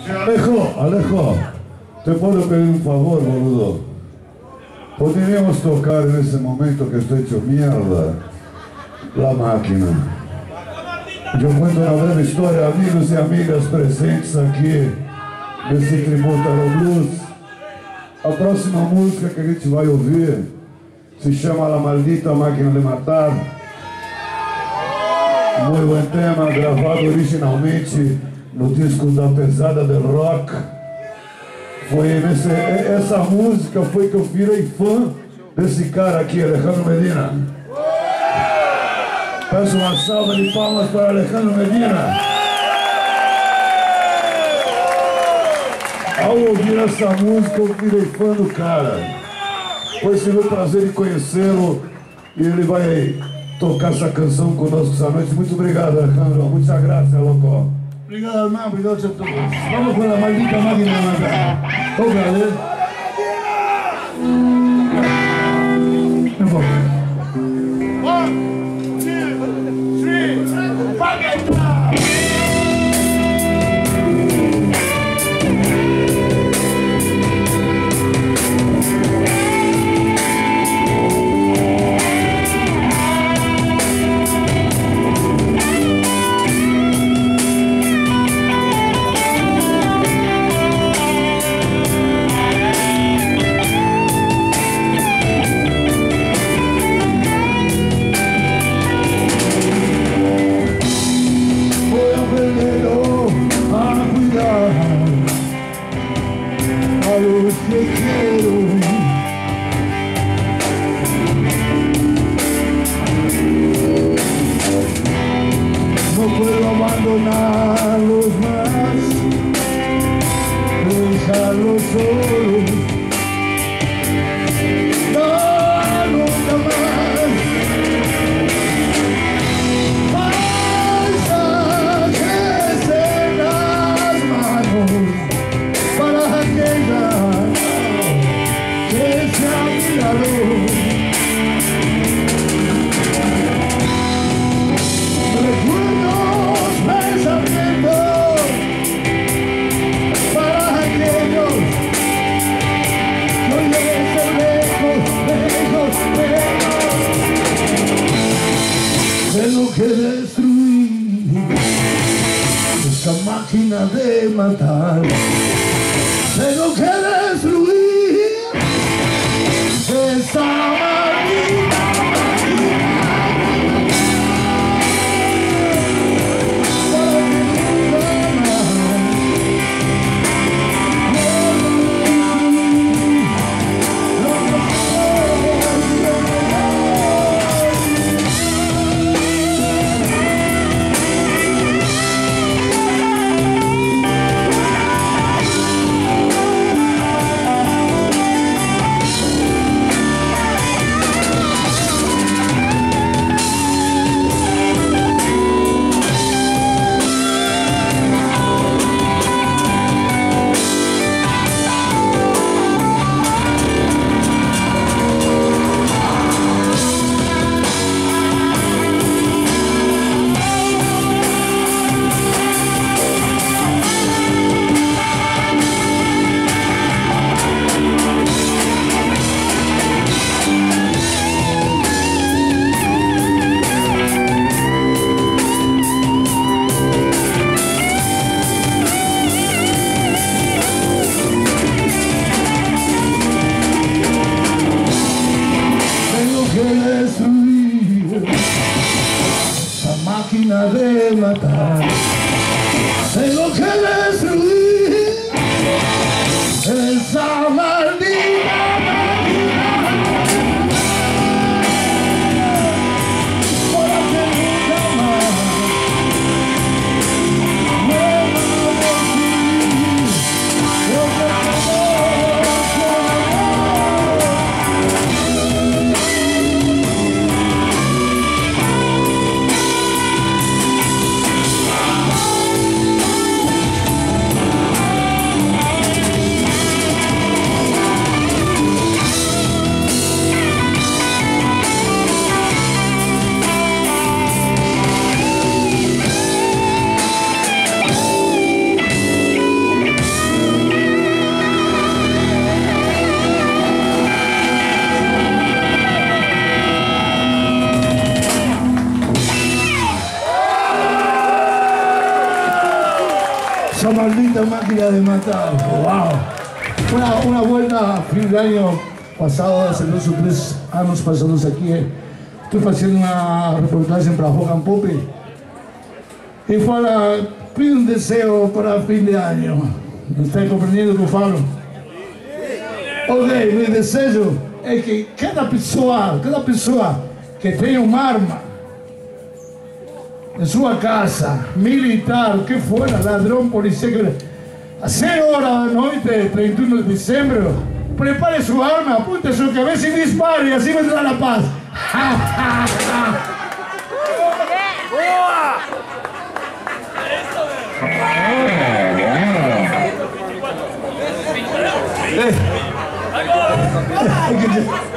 Alejo, Alejo, te puedo pedir un favor, boludo. Podríamos tocar en ese momento que estoy hecho mierda la máquina. Yo cuento una breve historia, amigos y amigas presentes aqui nesse tributo ao blues. A próxima música que a gente vai ouvir se chama La Maldita Máquina de Matar. Muito bom tema, gravado originalmente no disco da Pesada del Rock. Foi nesse, essa música foi que eu virei fã desse cara aqui, Alejandro Medina. Peço uma salva de palmas para Alejandro Medina. Ao ouvir essa música, eu virei fã do cara. Foi tive o prazer de conhecê-lo e ele vai tocar essa canção conosco essa noite. Muito obrigado, Alejandro. Muchas gracias, loco. Obrigado, hermano, obrigado a todos. Vamos con la maldita máquina de matar. Tócale. Enfoque. Puedo abandonarlos más, dejarlos solos. No, nunca más. Paisajes en las manos para aquella que se ha. Máquina de matar. Lo que destruí esa my back. Esa maldita máquina de matar. Wow. Una, una vuelta fin de año pasado, hace dos o tres años pasados aquí. eh. Estoy haciendo una reportaje para Hogan Pope. Y fala, pide un deseo para fin de año. ¿Está comprendiendo que eu falo? Ok, meu desejo é que cada pessoa, cada pessoa que tenha uma arma em sua casa, militar, que for, ladrão, policial, que- às 100 horas da noite, 31 de dezembro, prepare sua arma, apunte sua cabeça e dispare, e assim vendrá a paz.